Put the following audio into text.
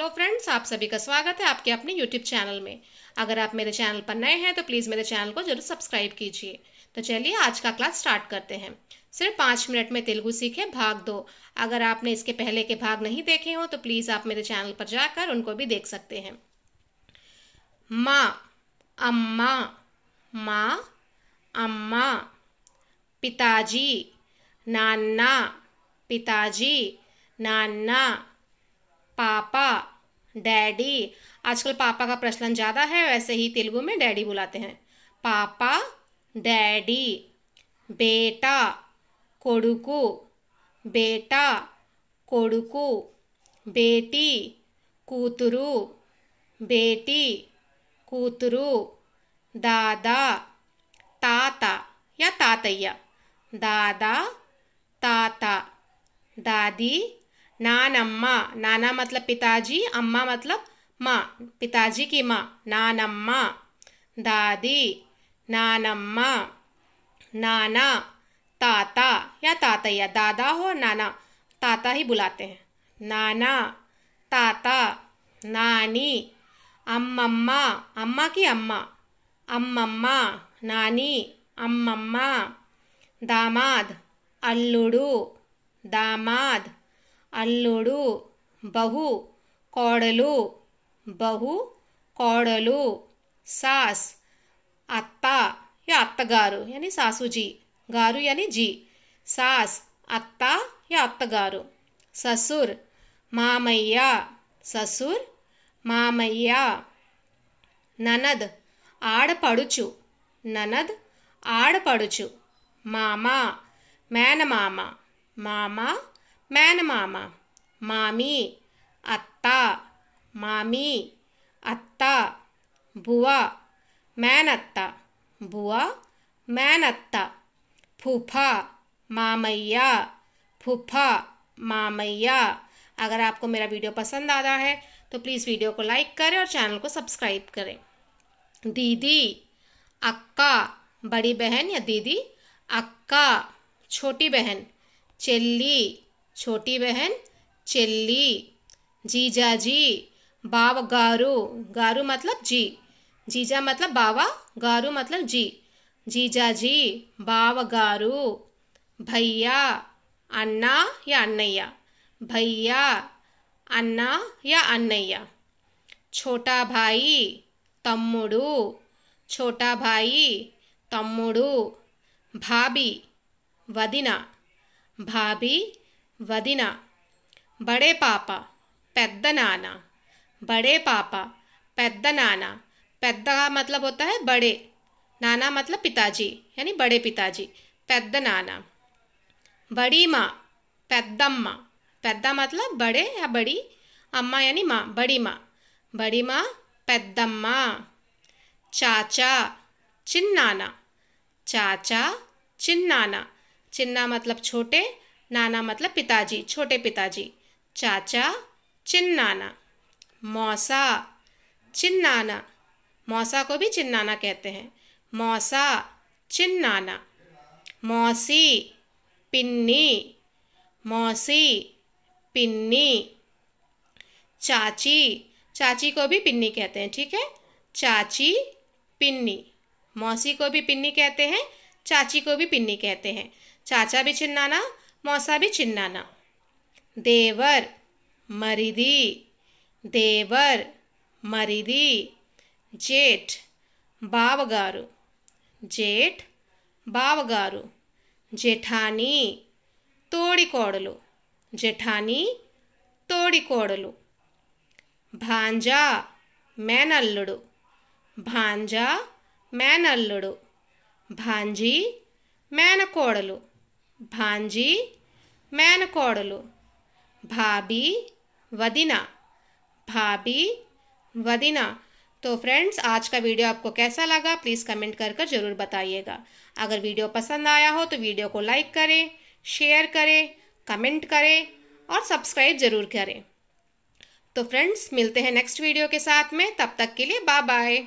Hello friends, आप सभी का स्वागत है आपके अपने यूट्यूब चैनल में। अगर आप मेरे चैनल पर नए हैं तो प्लीज़ मेरे चैनल को ज़रूर सब्सक्राइब कीजिए। तो चलिए, आज का क्लास स्टार्ट करते हैं। सिर्फ़ पाँच मिनट में तेलुगु सीखें, भाग दो। अगर आपने इसके पहले के भाग नहीं देखे हो तो प्लीज़ आप मेरे चैनल पर जाकर उनको भी देख सकते हैं। माँ, अम्मा माँ, अम्मा, पिताजी नाना पिताजी नाना पापा डैडी आजकल पापा का प्रचलन ज़्यादा है वैसे ही तेलुगु में डैडी बुलाते हैं पापा डैडी बेटा कोडुकु बेटा कोडुकु बेटी కూతురు बेटी కూతురు दादा తాత या తాతయ్య दादा ताता दादी नानम्मा। नाना मतलब पिताजी, अम्मा मतलब माँ। पिताजी की माँ। नानम्मा। दादी। नानम्मा। नाना। ताता। या तातैया। दादा हो, नाना। ताता ही बुलाते हैं। नाना। ताता। नानी। अम्मम्मा। अम्मा की अम्मा। अम्मम्मा। नानी। अम्मम्मा। दामाद। अल्लुडू। दामाद। అల్లుడు బహు కోడలు బహు కోడలు సాస్ అత్త యా అత్తగారు అని సాసుజీ గారు అని జీ సాస్ అత్త యా అత్తగారు ససుర్ మామయ్య ససుర్ మామయ్య ననద్ ఆడపడుచు ననద్ ఆడపడుచు మామ మేనమామ మామ మేనమామ మామి అత్త మామి అత్త బువ మేనత్త బువ మేనత్త फूफा मामैया फूफा मामैया अगर आपको मेरा वीडियो पसंद आता है तो प्लीज़ वीडियो को लाइक करें और चैनल को सब्सक्राइब करें दीदी अक्का बड़ी बहन या दीदी अक्का छोटी बहन చెల్లి छोटी बहन चिल्ली। जीजा जी, बाव गारू। गारू मतलब जी। जीजा मतलब बाबा गारू मतलब जी। जीजा जी, बाव गारू। भैया, अन्ना या अन्नैया? भैया, अन्ना या अन्नैया? छोटा भाई తమ్ముడు छोटा भाई తమ్ముడు भाभी వదిన भाभी వదిన बड़े पापा పెద్ద నాన్న बड़े पापा పెద్ద నాన్న పెద్ద मतलब होता है बड़े नाना मतलब पिताजी यानी बड़े पिताजी పెద్ద నాన్న बड़ी माँ పెద్దమ్మ పెద్ద मतलब बड़े या बड़ी अम्मा यानी माँ बड़ी माँ बड़ी माँ పెద్దమ్మ चाचा चिन्नाना चाचा चिन्नाना चिन्ना मतलब छोटे नाना मतलब पिताजी, छोटे पिताजी। चाचा, चिन्नाना। मौसा चिन्नाना। मौसा को भी चिन्नाना कहते हैं। मौसा, चिन्नाना। मौसी, पिन्नी। मौसी, पिन्नी। चाची चाची को भी पिन्नी कहते हैं, ठीक है? चाची, पिन्नी। मौसी को भी पिन्नी कहते हैं, चाची को भी पिन्नी कहते हैं। चाचा भी चिन्नाना మోసాబి చిన్నాన దేవర్ మరిది. దేవర్ మరిది. జేట్ బావగారు. జేట్ బావగారు. జఠానీ తోడికోడలు. జఠానీ తోడికోడలు. భాంజా మేనల్లుడు. భాంజా మేనల్లుడు. భాంజీ మేనకోడలు. భాంజీ మేనకోడలు भाभी वदिना भाभी वदिना तो फ्रेंड्स आज का वीडियो आपको कैसा लगा प्लीज़ कमेंट कर कर ज़रूर बताइएगा अगर वीडियो पसंद आया हो तो वीडियो को लाइक करें शेयर करें कमेंट करें और सब्सक्राइब ज़रूर करें तो फ्रेंड्स मिलते हैं नेक्स्ट वीडियो के साथ में तब तक के लिए बाय बाय